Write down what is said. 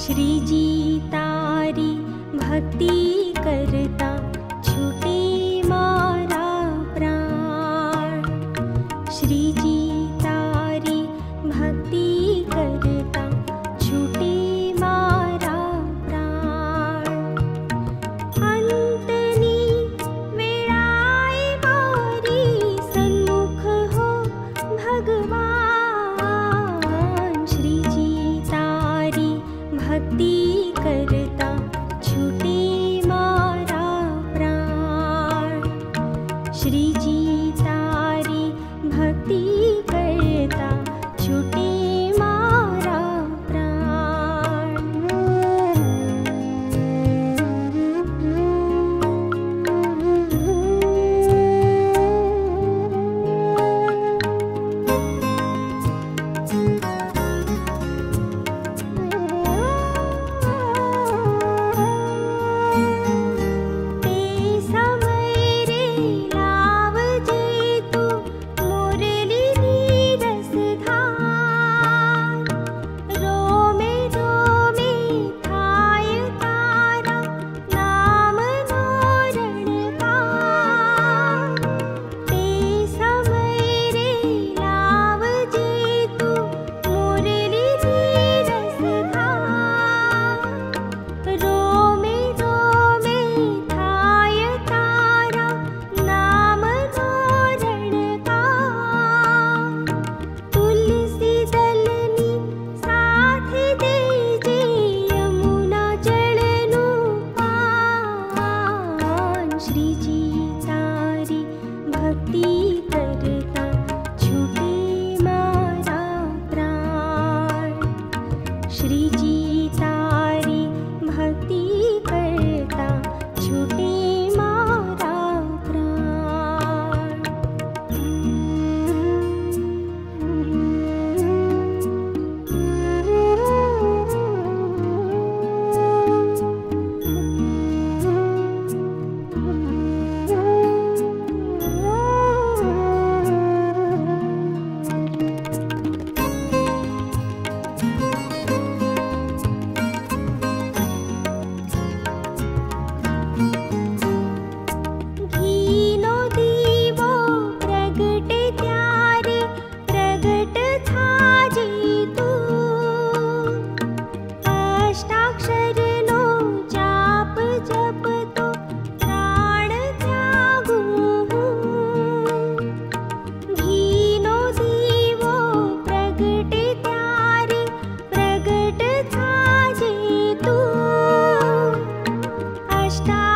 श्रीजी तारी भक्ति कर्ता छुटी प्राण। श्री श्रीजी श्रीजी तारी भक्ति छुटी म श्रीजी चारी भक्ति した。